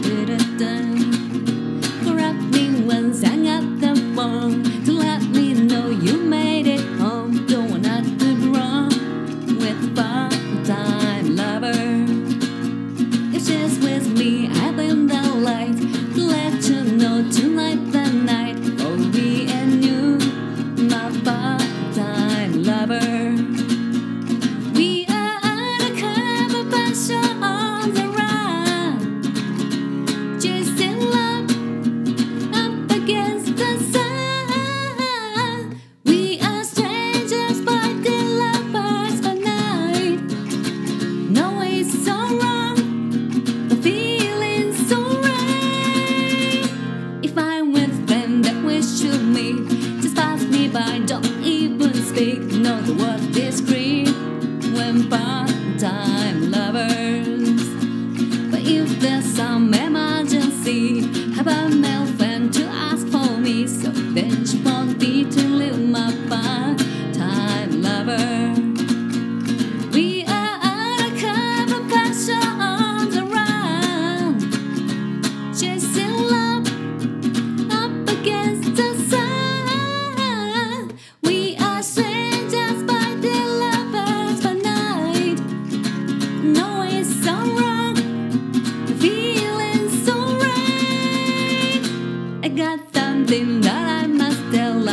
didn't da mistake not what discreet when part-time lovers. But if there's some emergency, have a male friend to ask for me, so then she won't be to live my part-time lover. We are undercover passions around, chasing love up against. the. something that I must tell